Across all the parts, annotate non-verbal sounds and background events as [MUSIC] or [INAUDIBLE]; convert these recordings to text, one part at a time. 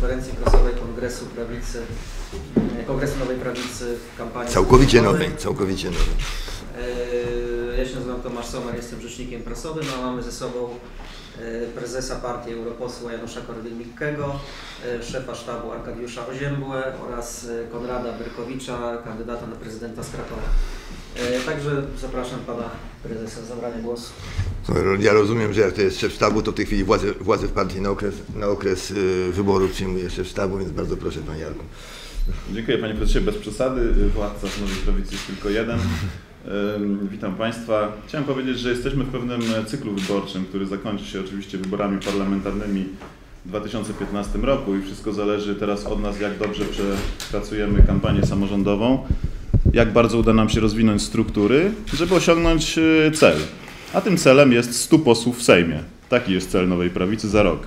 konferencji prasowej Kongresu Prawicy, e, Kongresu Nowej Prawicy w kampanii. Całkowicie nowej, całkowicie nowej. E, Ja się nazywam Tomasz Somar, jestem rzecznikiem prasowym, a mamy ze sobą e, prezesa partii europosła Janusza Korwin-Mikkego, szefa sztabu Arkadiusza Oziębłę oraz Konrada Berkowicza, kandydata na prezydenta z Krakowa. E, Także zapraszam pana prezesa o zabranie głosu. Ja rozumiem, że jak to jest szef sztabu, to w tej chwili władzę, władzę w partii na okres, na okres y, wyborów przyjmuje szef sztabu, więc bardzo proszę panie Jarku. Dziękuję Panie Prezesie, bez przesady. Władca w Nowej Prawicy jest tylko jeden. Witam Państwa. Chciałem powiedzieć, że jesteśmy w pewnym cyklu wyborczym, który zakończy się oczywiście wyborami parlamentarnymi w 2015 roku i wszystko zależy teraz od nas, jak dobrze przepracujemy kampanię samorządową, jak bardzo uda nam się rozwinąć struktury, żeby osiągnąć y, cel. A tym celem jest 100 posłów w Sejmie. Taki jest cel Nowej Prawicy za rok.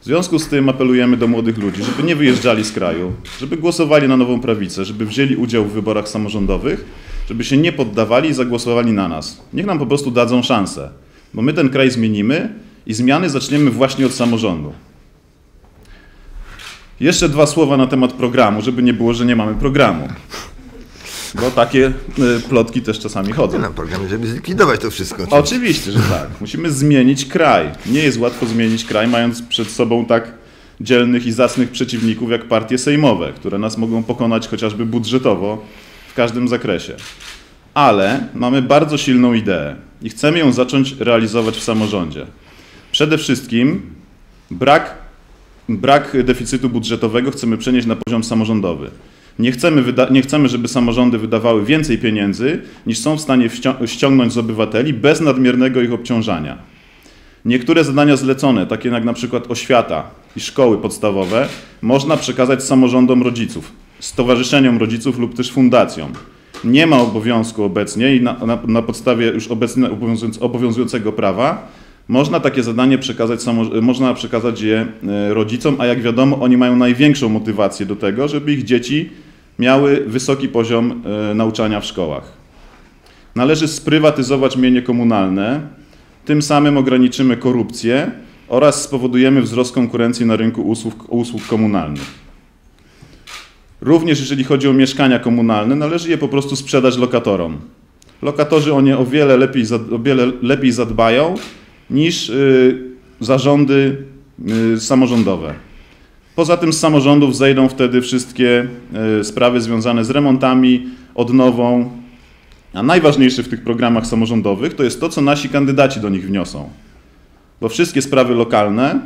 W związku z tym apelujemy do młodych ludzi, żeby nie wyjeżdżali z kraju, żeby głosowali na nową prawicę, żeby wzięli udział w wyborach samorządowych, żeby się nie poddawali i zagłosowali na nas. Niech nam po prostu dadzą szansę, bo my ten kraj zmienimy i zmiany zaczniemy właśnie od samorządu. Jeszcze dwa słowa na temat programu, żeby nie było, że nie mamy programu. Bo takie y, plotki też czasami chodzą. Na programie, żeby zlikwidować to wszystko. Oczywiście, że tak. Musimy zmienić kraj. Nie jest łatwo zmienić kraj, mając przed sobą tak dzielnych i zacnych przeciwników jak partie sejmowe, które nas mogą pokonać chociażby budżetowo w każdym zakresie. Ale mamy bardzo silną ideę i chcemy ją zacząć realizować w samorządzie. Przede wszystkim brak, brak deficytu budżetowego chcemy przenieść na poziom samorządowy. Nie chcemy, nie chcemy, żeby samorządy wydawały więcej pieniędzy, niż są w stanie ściągnąć z obywateli bez nadmiernego ich obciążania. Niektóre zadania zlecone, takie jak na przykład oświata i szkoły podstawowe, można przekazać samorządom rodziców, stowarzyszeniom rodziców lub też fundacjom. Nie ma obowiązku obecnie i na, na, na podstawie już obecnie obowiązując- obowiązującego prawa można takie zadanie przekazać, można przekazać je e, rodzicom, a jak wiadomo, oni mają największą motywację do tego, żeby ich dzieci miały wysoki poziom e, nauczania w szkołach. Należy sprywatyzować mienie komunalne, tym samym ograniczymy korupcję oraz spowodujemy wzrost konkurencji na rynku usług, usług komunalnych. Również jeżeli chodzi o mieszkania komunalne, należy je po prostu sprzedać lokatorom. Lokatorzy o nie o wiele lepiej, o wiele lepiej zadbają niż y, zarządy y, samorządowe. Poza tym z samorządów zejdą wtedy wszystkie y, sprawy związane z remontami, odnową, a najważniejsze w tych programach samorządowych to jest to, co nasi kandydaci do nich wniosą. Bo wszystkie sprawy lokalne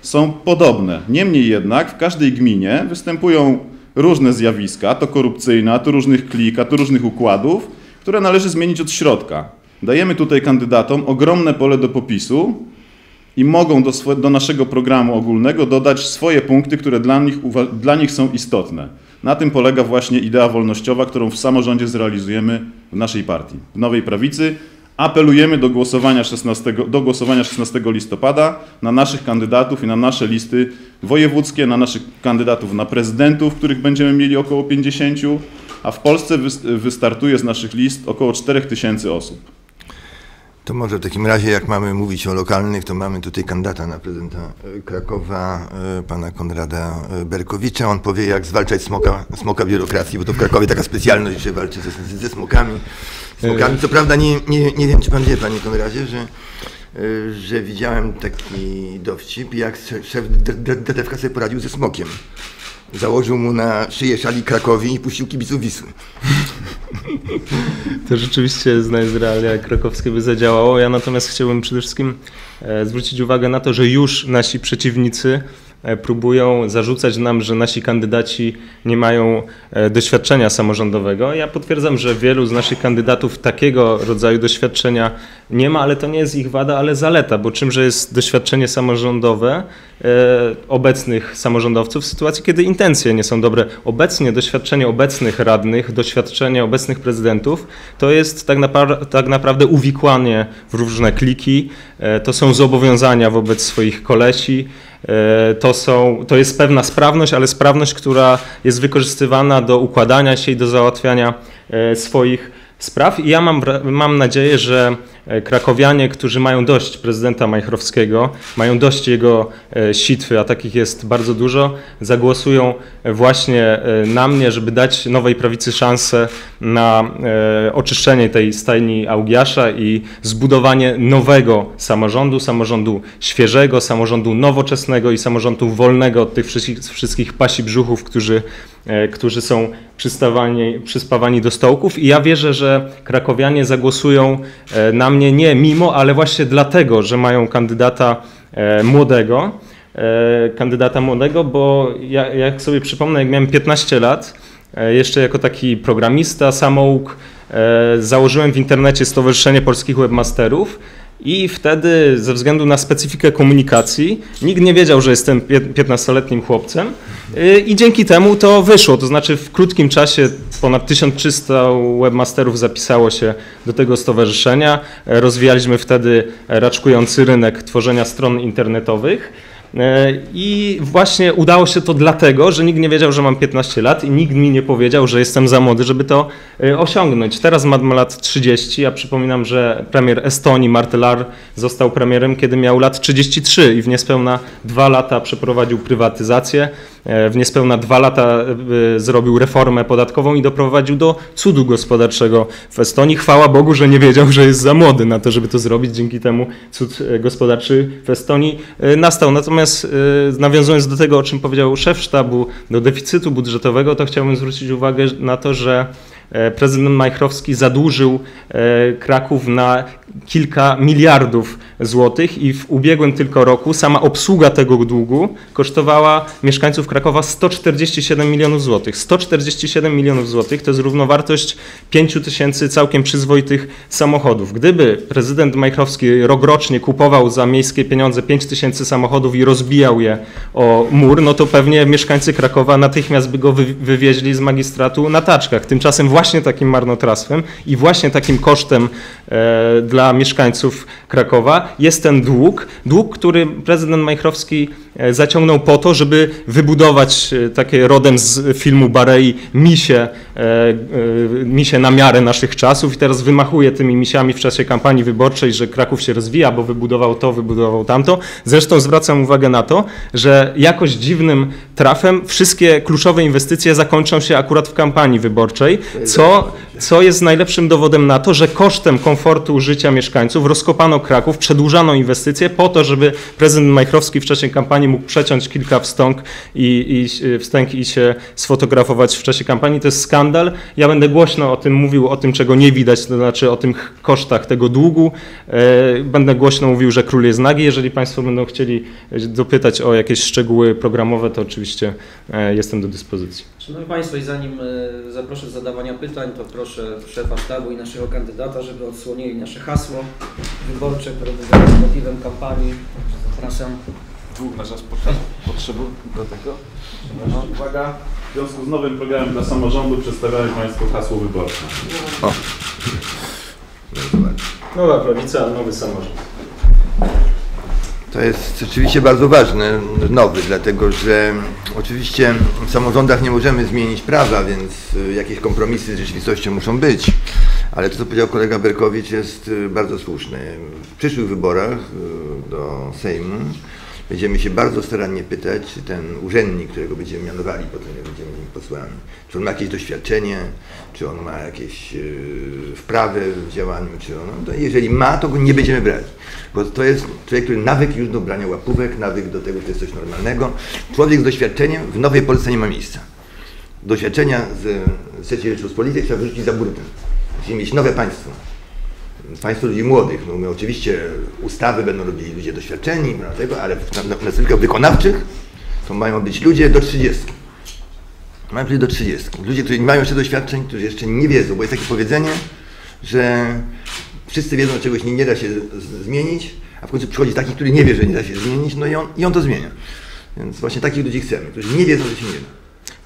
są podobne. Niemniej jednak w każdej gminie występują różne zjawiska, to korupcyjne, to różnych klik, to różnych układów, które należy zmienić od środka. Dajemy tutaj kandydatom ogromne pole do popisu i mogą do, do naszego programu ogólnego dodać swoje punkty, które dla nich, dla nich są istotne. Na tym polega właśnie idea wolnościowa, którą w samorządzie zrealizujemy w naszej partii, w Nowej Prawicy. Apelujemy do głosowania 16, do głosowania 16 listopada na naszych kandydatów i na nasze listy wojewódzkie, na naszych kandydatów na prezydentów, których będziemy mieli około 50, a w Polsce wys- wystartuje z naszych list około 4000 osób. To może w takim razie, jak mamy mówić o lokalnych, to mamy tutaj kandydata na prezydenta e, Krakowa, e, pana Konrada e, Berkowicza. On powie, jak zwalczać smoka, smoka biurokracji, bo to w Krakowie taka specjalność, że walczy ze, ze, smokami. smokami. Co prawda nie, nie, nie wiem, czy pan wie, panie Konradzie, że, e, że widziałem taki dowcip, jak szef DTFK sobie poradził ze smokiem. Założył mu na szyję szali Krakowi i puścił kibiców Wisły. To rzeczywiście znając realia krakowskie by zadziałało. Ja natomiast chciałbym przede wszystkim e, zwrócić uwagę na to, że już nasi przeciwnicy próbują zarzucać nam, że nasi kandydaci nie mają e, doświadczenia samorządowego. Ja potwierdzam, że wielu z naszych kandydatów takiego rodzaju doświadczenia nie ma, ale to nie jest ich wada, ale zaleta, bo czymże jest doświadczenie samorządowe e, obecnych samorządowców w sytuacji, kiedy intencje nie są dobre. Obecnie doświadczenie obecnych radnych, doświadczenie obecnych prezydentów to jest tak, napra- tak naprawdę uwikłanie w różne kliki, e, to są zobowiązania wobec swoich kolesi, e, to, są, to jest pewna sprawność, ale sprawność, która jest wykorzystywana do układania się i do załatwiania e, swoich spraw. I ja mam, mam nadzieję, że e, krakowianie, którzy mają dość prezydenta Majchrowskiego, mają dość jego e, sitwy, a takich jest bardzo dużo, zagłosują e, właśnie na mnie, żeby dać nowej prawicy szansę na oczyszczenie tej stajni Augiasza i zbudowanie nowego samorządu, samorządu świeżego, samorządu nowoczesnego i samorządu wolnego od tych wszystkich, wszystkich pasi brzuchów, którzy, którzy są przyspawani do stołków. I ja wierzę, że krakowianie zagłosują e, na mnie nie mimo, ale właśnie dlatego, że mają kandydata e, młodego, e, kandydata młodego, bo ja, jak sobie przypomnę, jak miałem 15 lat, e, jeszcze jako taki programista, samouk, e, założyłem w internecie Stowarzyszenie Polskich Webmasterów i wtedy ze względu na specyfikę komunikacji nikt nie wiedział, że jestem pię- 15-letnim chłopcem y, i dzięki temu to wyszło. To znaczy w krótkim czasie ponad 1300 webmasterów zapisało się do tego stowarzyszenia. E, Rozwijaliśmy wtedy raczkujący rynek tworzenia stron internetowych. E, I właśnie udało się to dlatego, że nikt nie wiedział, że mam 15 lat i nikt mi nie powiedział, że jestem za młody, żeby to e, osiągnąć. Teraz mam lat 30, a przypominam, że premier Estonii Martelar został premierem, kiedy miał lat 33 i w niespełna dwa lata przeprowadził prywatyzację, w niespełna dwa lata e, zrobił reformę podatkową i doprowadził do cudu gospodarczego w Estonii. Chwała Bogu, że nie wiedział, że jest za młody na to, żeby to zrobić. Dzięki temu cud e, gospodarczy w Estonii e, nastał. Natomiast e, nawiązując do tego, o czym powiedział szef sztabu, do deficytu budżetowego, to chciałbym zwrócić uwagę na to, że e, prezydent Majchrowski zadłużył e, Kraków na kilka miliardów złotych i w ubiegłym tylko roku sama obsługa tego długu kosztowała mieszkańców Krakowa 147 milionów złotych. 147 milionów złotych to jest równowartość 5 tysięcy całkiem przyzwoitych samochodów. Gdyby prezydent Majchrowski rokrocznie kupował za miejskie pieniądze 5 tysięcy samochodów i rozbijał je o mur, no to pewnie mieszkańcy Krakowa natychmiast by go wy- wywieźli z magistratu na taczkach. Tymczasem właśnie takim marnotrawstwem i właśnie takim kosztem e, dla mieszkańców Krakowa jest ten dług. Dług, który prezydent Majchrowski e, zaciągnął po to, żeby wybudować e, takie rodem z filmu Barei misie, misie na miarę naszych czasów i teraz wymachuje tymi misiami w czasie kampanii wyborczej, że Kraków się rozwija, bo wybudował to, wybudował tamto. Zresztą zwracam uwagę na to, że jakoś dziwnym trafem wszystkie kluczowe inwestycje zakończą się akurat w kampanii wyborczej, co, co jest najlepszym dowodem na to, że kosztem komfortu życia mieszkańców rozkopano Kraków, przedłużano inwestycje po to, żeby prezydent Majchrowski w czasie kampanii mógł przeciąć kilka wstąg i, i wstęg i się sfotografować w czasie kampanii. To jest skandal. Ja będę głośno o tym mówił, o tym, czego nie widać, to znaczy o tych kosztach tego długu. E, Będę głośno mówił, że król jest nagi. Jeżeli Państwo będą chcieli dopytać o jakieś szczegóły programowe, to oczywiście e, jestem do dyspozycji. Szanowni Państwo, i zanim e, zaproszę do zadawania pytań, to proszę szefa sztabu i naszego kandydata, żeby odsłonili nasze hasło wyborcze, które będzie motywem kampanii. Zapraszam. Dwóch na czas potrzebuje do tego. Uwaga. W związku z nowym programem dla samorządu przedstawiamy Państwu hasło wyborcze. Nowa prawica, nowy samorząd. To jest rzeczywiście bardzo ważne, nowy, dlatego że oczywiście w samorządach nie możemy zmienić prawa, więc y, jakieś kompromisy z rzeczywistością muszą być. Ale to, co powiedział kolega Berkowicz, jest y, bardzo słuszne. W przyszłych wyborach y, do Sejmu będziemy się bardzo starannie pytać, czy ten urzędnik, którego będziemy mianowali, potem jak będziemy nim posłami, czy on ma jakieś doświadczenie, czy on ma jakieś yy, wprawy w działaniu, czy on, no, jeżeli ma, to go nie będziemy brać. Bo to jest człowiek, który nawyk już do brania łapówek, nawyk do tego, że to jest coś normalnego. Człowiek z doświadczeniem w Nowej Polsce nie ma miejsca. Doświadczenia z III Rzeczypospolitej trzeba wyrzucić za burtę. Musimy mieć nowe państwo państwo ludzi młodych. No, my oczywiście ustawy będą robili ludzie doświadczeni, no, tego, ale na, na, wykonawczych to mają być ludzie do 30. Mają być do 30. Ludzie, którzy nie mają jeszcze doświadczeń, którzy jeszcze nie wiedzą, bo jest takie powiedzenie, że wszyscy wiedzą, że czegoś nie, nie da się z, zmienić, a w końcu przychodzi taki, który nie wie, że nie da się zmienić, no i on, i on to zmienia. Więc właśnie takich ludzi chcemy, którzy nie wiedzą, że się nie da.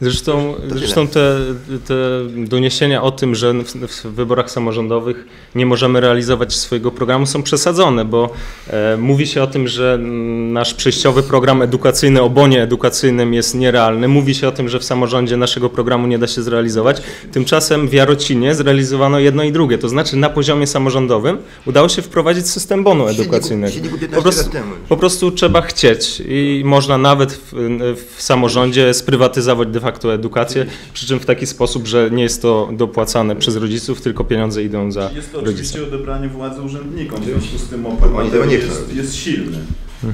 Zresztą, zresztą te, te doniesienia o tym, że w, w wyborach samorządowych nie możemy realizować swojego programu są przesadzone, bo e, mówi się o tym, że nasz przejściowy program edukacyjny o bonie edukacyjnym jest nierealny. Mówi się o tym, że w samorządzie naszego programu nie da się zrealizować. Tymczasem w Jarocinie zrealizowano jedno i drugie. To znaczy na poziomie samorządowym udało się wprowadzić system bonu edukacyjnego. silniku 15 Po prostu, po prostu trzeba chcieć i można nawet w, w samorządzie sprywatyzować de facto edukację, przy czym w taki sposób, że nie jest to dopłacane przez rodziców, tylko pieniądze idą za Jest to rodziców. oczywiście odebranie władzy urzędnikom, w związku z tym Oni tego opór nie chcą jest, jest silny.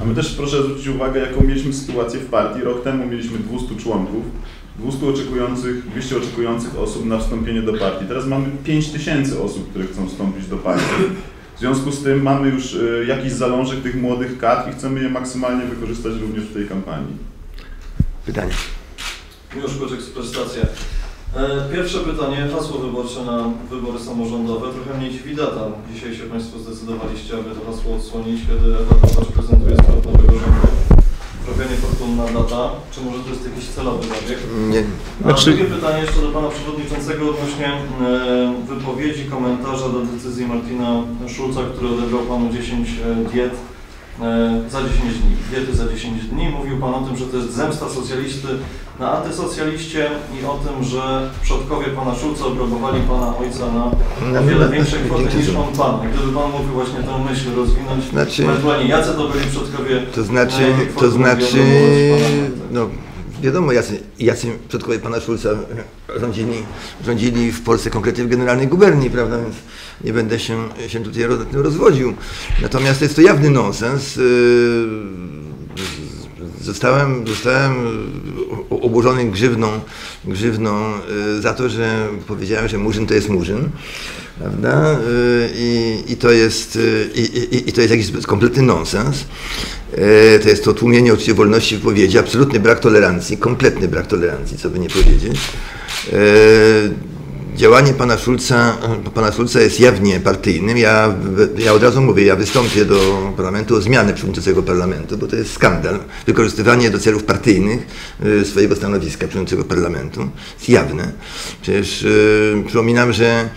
A my też proszę zwrócić uwagę, jaką mieliśmy sytuację w partii. Rok temu mieliśmy 200 członków, 200 oczekujących, 200 oczekujących osób na wstąpienie do partii. Teraz mamy 5000 osób, które chcą wstąpić do partii. W związku z tym mamy już e, jakiś zalążek tych młodych kadr i chcemy je maksymalnie wykorzystać również w tej kampanii. Pytanie. Miłosz Koczek, Superstacja. E, Pierwsze pytanie, hasło wyborcze na wybory samorządowe. Trochę mnie dziwi data. Dzisiaj się Państwo zdecydowaliście, aby to hasło odsłonić, kiedy Ewa Kopacz prezentuje start nowego rządu. Trochę niefortunna data. Czy może to jest jakiś celowy zabieg? Nie, A Znaczy- drugie pytanie jeszcze do Pana Przewodniczącego odnośnie e, wypowiedzi, komentarza do decyzji Martina Szulca, który odebrał Panu 10 e, diet za 10 dni, diety za 10 dni. Mówił Pan o tym, że to jest zemsta socjalisty na antysocjaliście i o tym, że przodkowie Pana Szulca obrabowali Pana ojca na o wiele na- większe kwoty niż on Pana. Gdyby Pan mógł właśnie tę myśl rozwinąć, Znaczy- ewentualnie jacy to byli przodkowie, to znaczy, to znaczy, no wiadomo, jacy, jacy przodkowie pana Szulca rządzili, rządzili w Polsce, konkretnie w Generalnej Guberni, prawda, więc nie będę się, się tutaj roz, rozwodził. Natomiast jest to jawny nonsens. Yy, Zostałem, zostałem oburzony grzywną, grzywną y, za to, że powiedziałem, że Murzyn to jest Murzyn, prawda? Y, I, i, to, jest, y, i, i, I to jest jakiś kompletny nonsens. To jest to tłumienie oczywiście wolności wypowiedzi, absolutny brak tolerancji, kompletny brak tolerancji, co by nie powiedzieć. Działanie pana Szulca, pana Szulca jest jawnie partyjnym. Ja, ja od razu mówię, ja wystąpię do parlamentu o zmianę przewodniczącego parlamentu, bo to jest skandal. Wykorzystywanie do celów partyjnych y, swojego stanowiska przewodniczącego parlamentu jest jawne. Przecież y, przypominam, że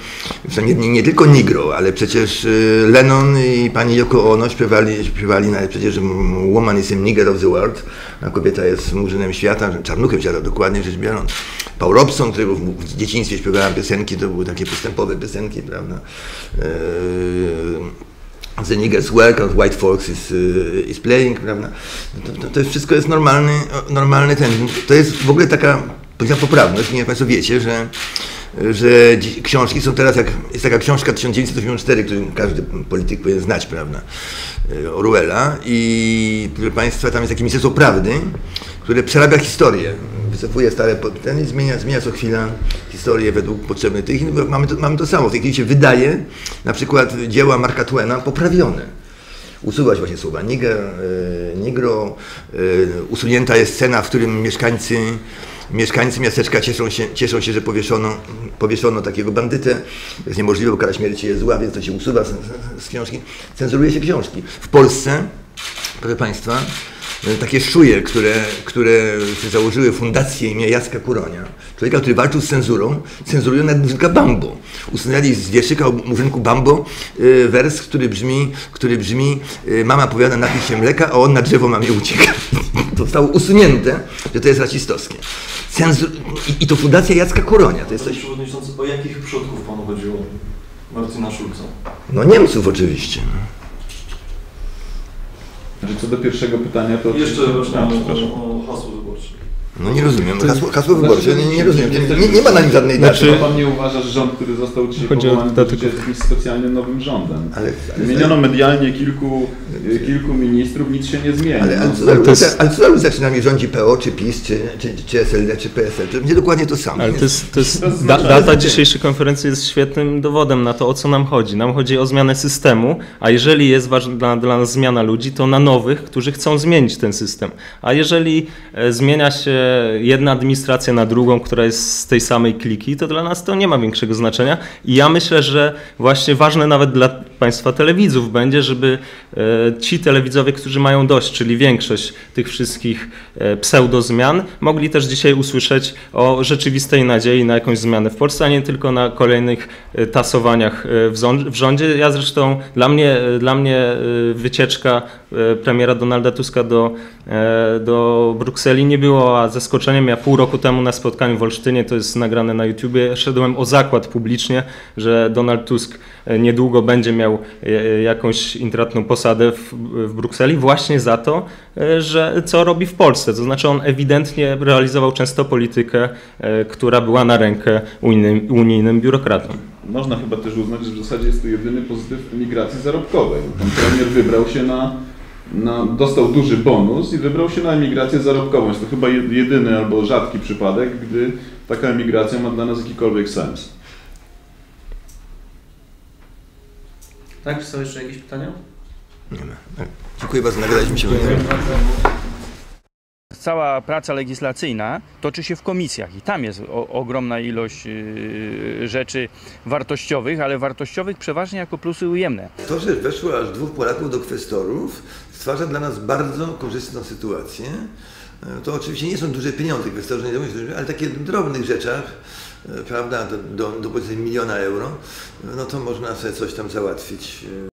przynajmniej nie, nie tylko Nigro, ale przecież Lennon i pani Yoko Ono śpiewali, śpiewali nawet przecież Woman is a nigger of the world, a kobieta jest murzynem świata, czarnuchem świata dokładnie rzecz biorąc. Paul Robson, którego w, dzieciństwie śpiewałem piosenki, to były takie postępowe piosenki, prawda? The Niggers Work, White Folks is, y, is Playing, prawda? To, to, to jest wszystko jest normalny, normalny ten. To jest w ogóle taka poprawność, nie wiem, Państwo wiecie, że że książki są teraz, jak jest taka książka 1984, którą każdy polityk powinien znać, prawda, y, Orwella i proszę Państwa, tam jest takie Ministerstwo Prawdy, które przerabia historię, wycofuje stare ten i zmienia, zmienia co chwila historię według potrzebnych tych. Mamy to, mamy to samo, w tej chwili się wydaje, na przykład dzieła Marka Twena poprawione usuwać właśnie słowa niger, nigro, e, usunięta jest scena, w którym mieszkańcy, mieszkańcy miasteczka cieszą się, cieszą się że powieszono, powieszono takiego bandytę. Jest niemożliwe, bo kara śmierci jest zła, więc to się usuwa z, z, książki. Cenzuruje się książki. W Polsce, proszę Państwa, takie szuje, które, które założyły fundację imienia Jacka Kuronia, człowieka, który walczył z cenzurą, cenzurują nawet Murzynka Bambo. Usunęli z wierszyka o Murzynku Bambo y, wers, który brzmi, który brzmi y, mama powiada napij się mleka, a on na drzewo mamie ucieka. [LAUGHS] To zostało usunięte, że to jest rasistowskie. Cenzur... I, I to fundacja Jacka Kuronia, to jest coś... Przewodniczący, o jakich przodków Panu chodziło Martina Szulca? No Niemców oczywiście. Znaczy, co do pierwszego pytania, to... Jeszcze właśnie o, o, hasło. No nie rozumiem. Hasło, hasło wyborcze, Znaczy, nie, nie rozumiem. Nie, nie ma na nim żadnej Znaczy, daty. pan nie uważa, że rząd, który został dzisiaj Chodzi powołany, jest jakimś specjalnie nowym rządem? Ale, ale, Wymieniono medialnie kilku, kilku ministrów, nic się nie zmieni. ale, ale, No, Ale różnica- jest- ale co za różnica, czy nami rządzi PO, czy PiS, czy, czy, czy SLD, czy PSL? To będzie dokładnie to samo. Ale to jest, to jest To da, znaczy- data dzisiejszej konferencji jest świetnym dowodem na to, o co nam chodzi. Nam chodzi o zmianę systemu, a jeżeli jest ważna dla, dla nas zmiana ludzi, to na nowych, którzy chcą zmienić ten system. A jeżeli e, zmienia się jedna administracja na drugą, która jest z tej samej kliki, to dla nas to nie ma większego znaczenia. I ja myślę, że właśnie ważne nawet dla Państwa telewidzów będzie, żeby e, ci telewidzowie, którzy mają dość, czyli większość tych wszystkich e, pseudozmian, mogli też dzisiaj usłyszeć o rzeczywistej nadziei na jakąś zmianę w Polsce, a nie tylko na kolejnych e, tasowaniach w ząd- w rządzie. Ja zresztą, dla mnie, dla mnie wycieczka premiera Donalda Tuska do, do Brukseli nie była zaskoczeniem. Ja pół roku temu na spotkaniu w Olsztynie, to jest nagrane na YouTubie, szedłem o zakład publicznie, że Donald Tusk niedługo będzie miał e, jakąś intratną posadę w, w Brukseli właśnie za to, e, że co robi w Polsce. To znaczy on ewidentnie realizował często politykę, e, która była na rękę unijnym, unijnym biurokratom. Można chyba też uznać, że w zasadzie jest to jedyny pozytyw emigracji zarobkowej. Pan premier wybrał się na, na, dostał duży bonus i wybrał się na emigrację zarobkową. Jest to chyba jed- jedyny albo rzadki przypadek, gdy taka emigracja ma dla nas jakikolwiek sens. Tak, czy są jeszcze jakieś pytania? Nie ma. Tak. Dziękuję bardzo, nagadaliśmy się. Cała praca legislacyjna toczy się w komisjach i tam jest o, ogromna ilość yy, rzeczy wartościowych, ale wartościowych przeważnie jako plusy ujemne. To, że weszło aż dwóch Polaków do kwestorów, stwarza dla nas bardzo korzystną sytuację. E, To oczywiście nie są duże pieniądze, kwestorzy nie robią ale takie w drobnych rzeczach, prawda, do, do, do miliona euro, no to można sobie coś tam załatwić. e,